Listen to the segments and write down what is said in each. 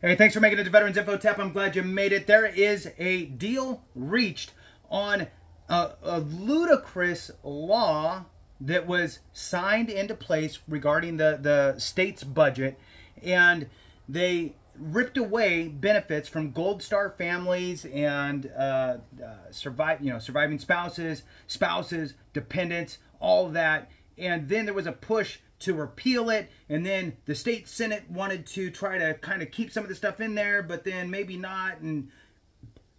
Hey, thanks for making it to Veterans Info Tap. I'm glad you made it. There is a deal reached on a, a ludicrous law that was signed into place regarding the, the state's budget, and they ripped away benefits from Gold Star families and uh, uh, survive, you know, surviving spouses, spouses, dependents, all that. And then there was a push to repeal it, and then the state senate wanted to try to kind of keep some of the stuff in there, but then maybe not, and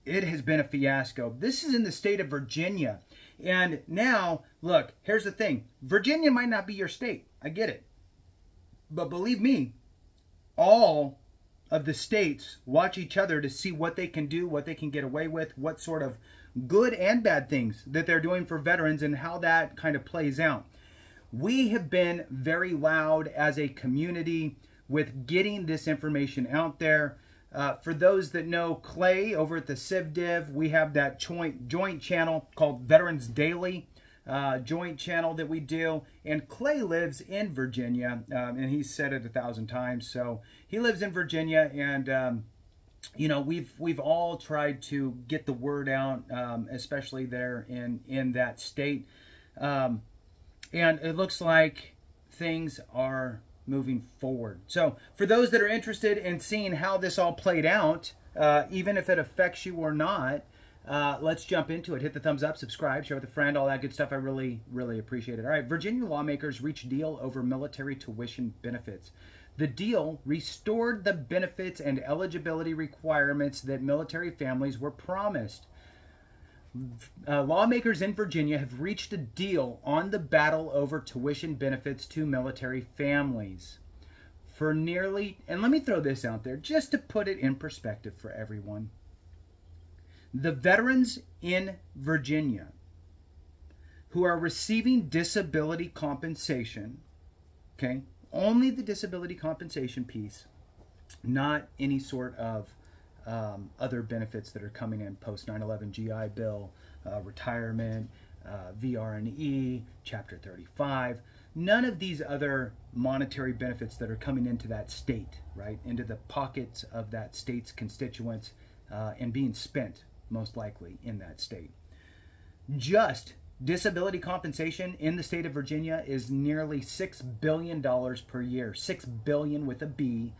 it has been a fiasco. This is in the state of Virginia. And now, look, here's the thing. Virginia might not be your state. I get it. But believe me, all of the states watch each other to see what they can do, what they can get away with, what sort of good and bad things that they're doing for veterans, and how that kind of plays out. We have been very loud as a community with getting this information out there. Uh, for those that know Clay over at the CivDiv, we have that joint, joint channel called Veterans Daily. Uh, joint channel that we do. And Clay lives in Virginia, um, and he's said it a thousand times. So he lives in Virginia, and um, you know we've we've all tried to get the word out, um, especially there in in that state. Um, and it looks like things are moving forward. So for those that are interested in seeing how this all played out, uh, even if it affects you or not, uh, let's jump into it. Hit the thumbs up, subscribe, share with a friend, all that good stuff. I really, really appreciate it. All right, Virginia lawmakers reached deal over military tuition benefits. The deal restored the benefits and eligibility requirements that military families were promised uh, lawmakers in Virginia have reached a deal on the battle over tuition benefits to military families. For nearly, and let me throw this out there just to put it in perspective for everyone. The veterans in Virginia who are receiving disability compensation, okay, only the disability compensation piece, not any sort of um, other benefits that are coming in post 9/11 GI Bill, uh, retirement, uh, VR&E, Chapter 35. None of these other monetary benefits that are coming into that state, right, into the pockets of that state's constituents uh, and being spent most likely in that state. Just disability compensation in the state of Virginia is nearly $6 billion per year, 6 billion with a B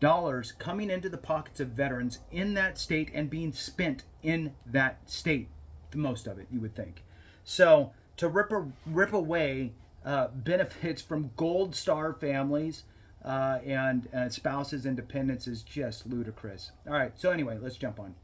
dollars coming into the pockets of veterans in that state and being spent in that state. The most of it, you would think. So to rip, a, rip away uh, benefits from Gold Star families uh, and uh, spouses and dependents is just ludicrous. All right, so anyway, let's jump on.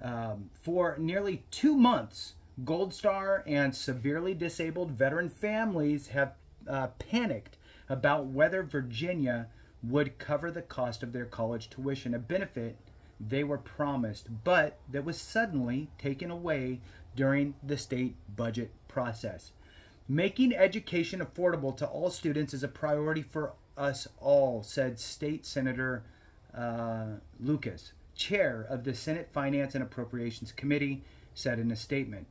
Um, for nearly two months, Gold Star and severely disabled veteran families have uh, panicked about whether Virginia would cover the cost of their college tuition, a benefit they were promised, but that was suddenly taken away during the state budget process. Making education affordable to all students is a priority for us all, said State Senator uh, Lucas, chair of the Senate Finance and Appropriations Committee, said in a statement.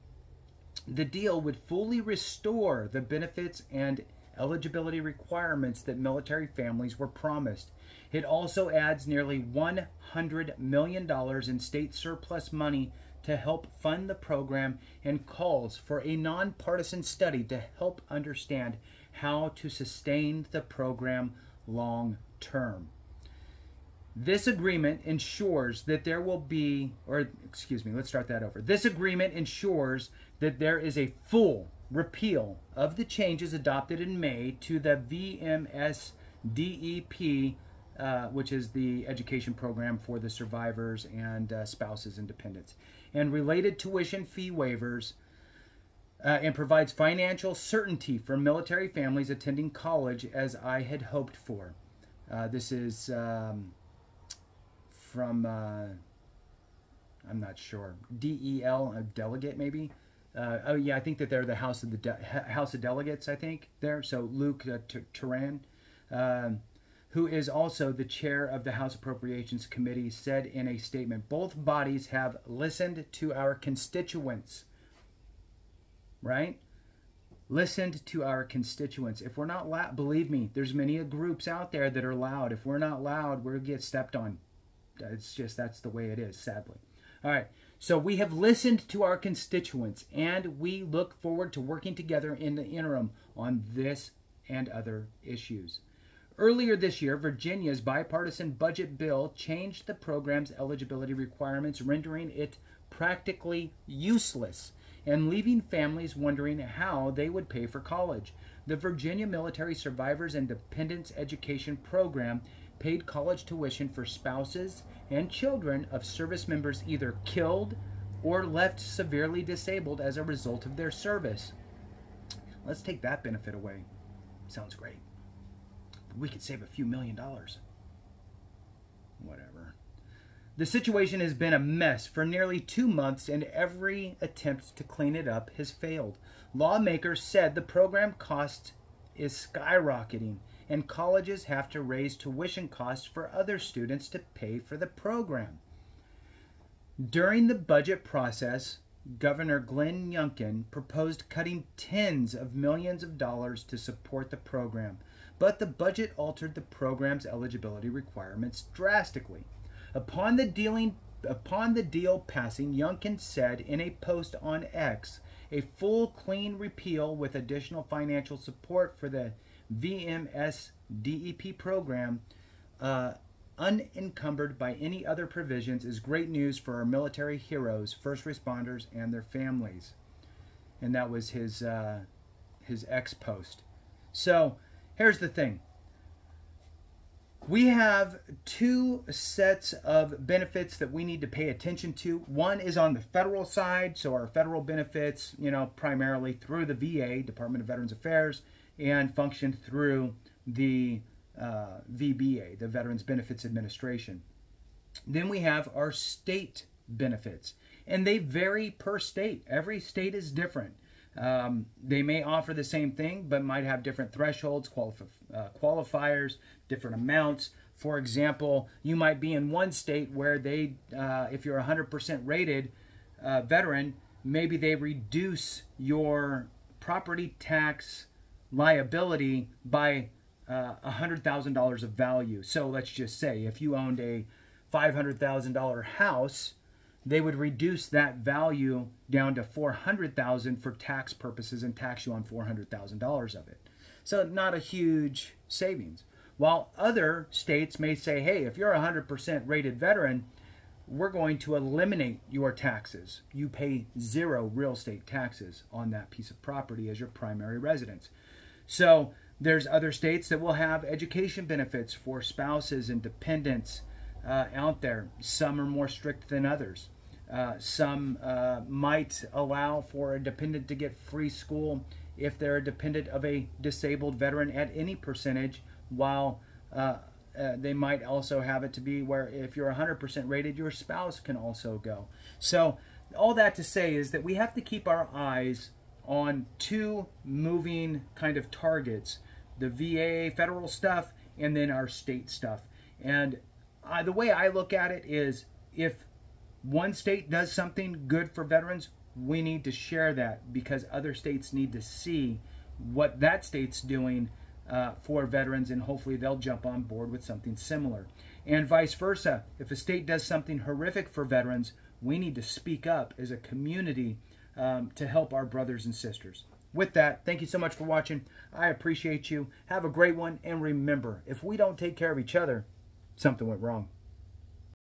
The deal would fully restore the benefits and eligibility requirements that military families were promised. It also adds nearly $100 million in state surplus money to help fund the program and calls for a nonpartisan study to help understand how to sustain the program long term. This agreement ensures that there will be, or excuse me, let's start that over. This agreement ensures that there is a full repeal of the changes adopted in May to the VMSDEP, uh, which is the education program for the survivors and uh, spouses and dependents, and related tuition fee waivers, uh, and provides financial certainty for military families attending college as I had hoped for. Uh, this is um, from, uh, I'm not sure, DEL, a delegate maybe? Uh, oh yeah, I think that they're the House of the De- House of Delegates. I think there. So Luke uh, Torian, um, who is also the chair of the House Appropriations Committee, said in a statement, "Both bodies have listened to our constituents." Right. listened to our constituents. If we're not loud, believe me, there's many groups out there that are loud. If we're not loud, we'll get stepped on. It's just that's the way it is, sadly. All right. So we have listened to our constituents and we look forward to working together in the interim on this and other issues. Earlier this year, Virginia's bipartisan budget bill changed the program's eligibility requirements, rendering it practically useless and leaving families wondering how they would pay for college. The Virginia Military Survivors and Dependents Education Program paid college tuition for spouses and children of service members either killed or left severely disabled as a result of their service. Let's take that benefit away. Sounds great. We could save a few million dollars. Whatever. The situation has been a mess for nearly two months, and every attempt to clean it up has failed. Lawmakers said the program cost is skyrocketing and colleges have to raise tuition costs for other students to pay for the program. During the budget process, Governor Glenn Youngkin proposed cutting tens of millions of dollars to support the program, but the budget altered the program's eligibility requirements drastically. Upon the dealing upon the deal passing, Youngkin said in a post on X, a full clean repeal with additional financial support for the VMS DEP program, uh, unencumbered by any other provisions, is great news for our military heroes, first responders, and their families. And that was his uh, his X post. So here's the thing. We have two sets of benefits that we need to pay attention to. One is on the federal side, so our federal benefits, you know, primarily through the VA, Department of Veterans Affairs, and function through the uh, VBA, the Veterans Benefits Administration. Then we have our state benefits, and they vary per state. Every state is different. Um, they may offer the same thing, but might have different thresholds, qualif- uh, qualifiers, different amounts. For example, you might be in one state where they, uh, if you're 100% rated uh, veteran, maybe they reduce your property tax liability by uh, $100,000 of value. So let's just say if you owned a $500,000 house, they would reduce that value down to 400,000 for tax purposes and tax you on $400,000 of it. So not a huge savings. While other states may say, hey, if you're a 100% rated veteran, we're going to eliminate your taxes. You pay zero real estate taxes on that piece of property as your primary residence. So there's other states that will have education benefits for spouses and dependents uh, out there. Some are more strict than others. Uh, some uh, might allow for a dependent to get free school if they're a dependent of a disabled veteran at any percentage, while uh, uh, they might also have it to be where if you're 100% rated, your spouse can also go. So, all that to say is that we have to keep our eyes on two moving kind of targets the VA federal stuff and then our state stuff. And uh, the way I look at it is if one state does something good for veterans, we need to share that because other states need to see what that state's doing uh, for veterans and hopefully they'll jump on board with something similar. And vice versa. If a state does something horrific for veterans, we need to speak up as a community um, to help our brothers and sisters. With that, thank you so much for watching. I appreciate you. Have a great one. And remember, if we don't take care of each other, something went wrong.